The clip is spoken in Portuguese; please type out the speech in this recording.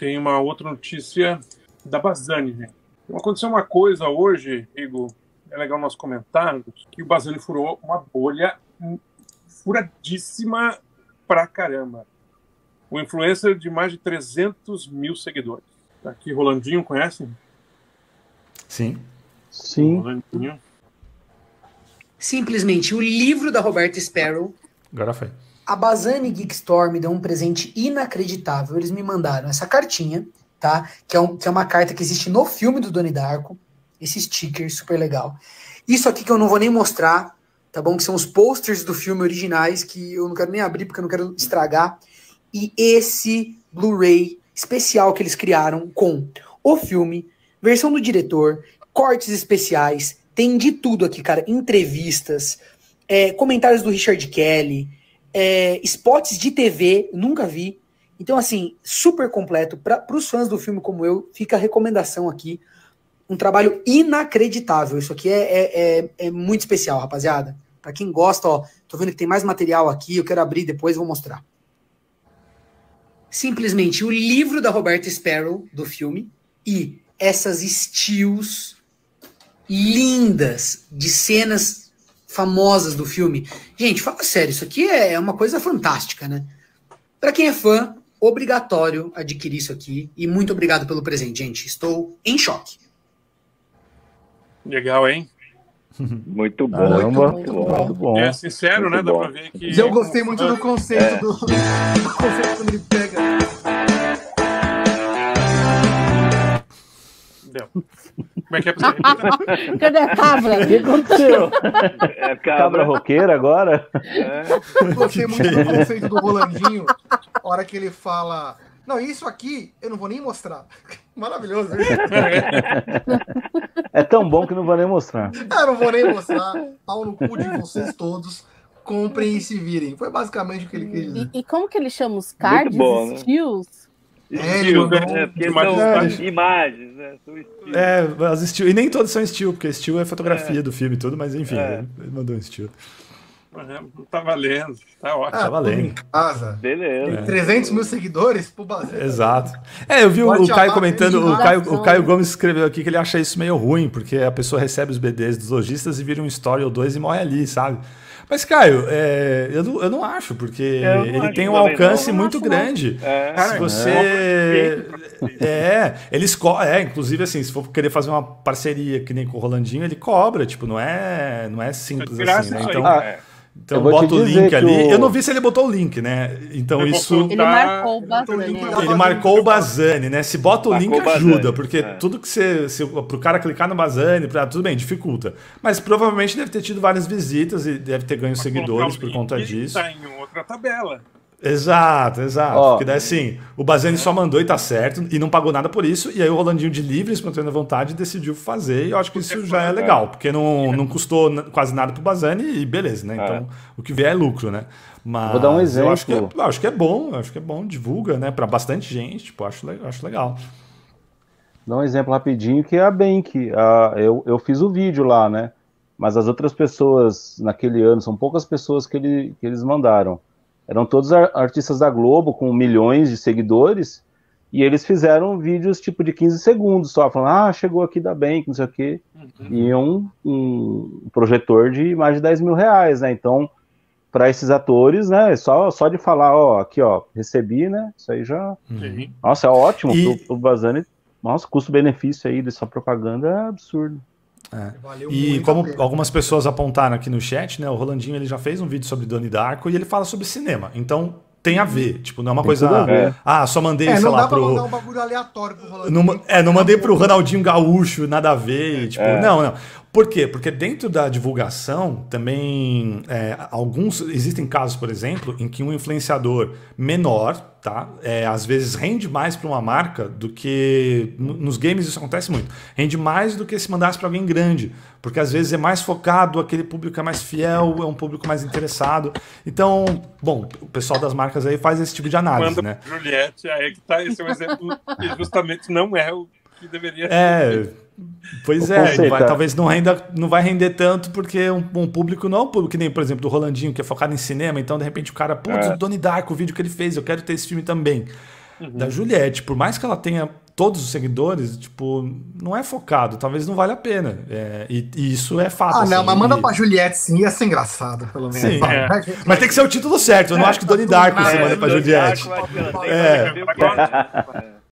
tem uma outra notícia da Bazani. Né? Aconteceu uma coisa hoje, Igor, é legal nós comentarmos, que o Bazani furou uma bolha furadíssima pra caramba. O influencer de mais de 300 mil seguidores. Tá aqui, Rolandinho, conhece? Sim. Sim. Rolandinho. Simplesmente, o livro da Roberta Sparrow. Agora foi. A Bazani Geek Store me deu um presente inacreditável. Eles me mandaram essa cartinha, tá? Que é, um, que é uma carta que existe no filme do Doni Darko. Esse sticker super legal. Isso aqui que eu não vou nem mostrar, tá bom? Que são os posters do filme originais, que eu não quero nem abrir porque eu não quero estragar. E esse Blu-ray especial que eles criaram com o filme, versão do diretor, cortes especiais, tem de tudo aqui, cara. Entrevistas, é, comentários do Richard Kelly, é, spots de TV, nunca vi. Então, assim, super completo. Para os fãs do filme como eu, fica a recomendação aqui. Um trabalho inacreditável. Isso aqui é, é, é, é muito especial, rapaziada. Para quem gosta, ó, tô vendo que tem mais material aqui, eu quero abrir depois vou mostrar. Simplesmente o livro da Roberta Sparrow, do filme, e essas steals lindas de cenas famosas do filme. Gente, fala sério, isso aqui é uma coisa fantástica, né? Para quem é fã, obrigatório adquirir isso aqui. E muito obrigado pelo presente, gente. Estou em choque. Legal, hein? Muito bom. Muito muito bom. É sincero, Muito né? Dá bom. pra ver que. Eu gostei muito do conceito É. do, do conceito quando ele pega. Deu. Como é que é pra você? Cadê a cabra? O que aconteceu? É, Cabra cabra. roqueira agora? É. Eu gostei muito do conceito do Rolandinho. A hora que ele fala. Não, isso aqui eu não vou nem mostrar. Maravilhoso. hein? É tão bom que não vou nem mostrar. Eu não vou nem mostrar. Pau no cu de vocês todos. Comprem e se virem. Foi basicamente o que ele quis E, dizer. e como que ele chama os cards? bom, né? Steals? É, ele Estilo, mandou? É, porque Imagens são fáceis. imagens, né? São estilos. É, as estilo. E nem todos são estilo, porque estilo é fotografia do filme e tudo, mas enfim, É. ele- mandou um estilo. Tá valendo. Tá ótimo. Ah, Tá valendo. em casa. Beleza. 300 mil seguidores pro Bazeta. Exato. É, eu vi o, Pode o Caio comentando, o. Caio, o Caio Gomes escreveu aqui que ele acha isso meio ruim, porque a pessoa recebe os BDs dos lojistas e vira um story ou dois e morre ali, sabe? Mas, Caio, é, eu, não, eu não acho, porque não ele acho tem um alcance não. Muito acho, grande. É. Se você. É, eles co é, inclusive assim, se for querer fazer uma parceria que nem com o Rolandinho, ele cobra, tipo, não é, não é simples É assim, né? Então, Ah, É. então bota o link ali. o- Eu não vi se ele botou o link, né? Então Ele isso. Ele Tá, marcou tô bastante. link né? da- Ele marcou o Bazani, né? Se bota o Marcou link, o Bazani, ajuda, porque é. tudo que você. Se, pro cara clicar no Bazani, pra, tudo bem, dificulta. Mas provavelmente deve ter tido várias visitas e deve ter ganho seguidores por conta disso. Tá em outra tabela. Exato, exato. Ó. Porque daí assim, o Bazani só mandou e tá certo, e não pagou nada por isso, e aí o Rolandinho de livre, espontânea vontade, decidiu fazer, e eu acho que isso já é legal, porque não, não custou quase nada pro Bazani, e beleza, né? Então, o que vier é lucro, né? Mas Vou dar um Eu acho que, é, exemplo. eu acho que é bom, acho que é bom, divulga, né? Pra bastante gente, tipo, acho, acho legal. Dá um exemplo rapidinho que é a Bank. Ah, eu, eu fiz o vídeo lá, né? Mas as outras pessoas naquele ano, são poucas pessoas que, ele, que eles mandaram. Eram todos ar- artistas da Globo com milhões de seguidores. E eles fizeram vídeos tipo de 15 segundos só, falando, ah, chegou aqui da Bank, não sei o quê. E um, um projetor de mais de 10 mil reais, né? Então, para esses atores, né? Só, só de falar, ó, aqui, ó, recebi, né? Isso aí já. Sim. Nossa, é ótimo E- pro, pro Bazani. Nossa, custo-benefício aí dessa propaganda é absurdo. Valeu E como algumas pessoas apontaram aqui no chat, né? O Rolandinho ele já fez um vídeo sobre Doni Darko e ele fala sobre cinema. Então tem a ver. Tipo, não é uma Tem coisa. Ah, só mandei, É, sei não lá, dá pra pro. mandar um bagulho aleatório pro Rolandinho. Não, é, não mandei pro Ronaldinho Gaúcho, nada a ver. e, Tipo, É. não, não. Por quê? Porque dentro da divulgação também é, alguns existem casos, por exemplo, em que um influenciador menor, tá? É, às vezes rende mais para uma marca do que no- nos games isso acontece muito. Rende mais do que se mandasse para alguém grande, porque às vezes é mais focado, aquele público é mais fiel, é um público mais interessado. Então, bom, o pessoal das marcas aí faz esse tipo de análise, Manda né? Juliette, aí que tá, esse é um exemplo que justamente não é o que deveria É, pois O é, conceito, vai- é. talvez não, renda, não vai render tanto porque um, um público não é um público que nem, por exemplo, do Rolandinho, que é focado em cinema, então de repente o cara, putz, É. o Donnie Darko, o vídeo que ele fez, eu quero ter esse filme também. Uhum. Da Juliette, por mais que ela tenha todos os seguidores, tipo, não é focado, talvez não vale a pena. É, e, e isso é fato. Ah, não, assim, mas manda e- pra Juliette sim, ia ser engraçado, pelo menos. Sim, é. Mas tem que ser o título certo, eu não acho que Donnie Darko É, você manda pra Juliette. Darko, É.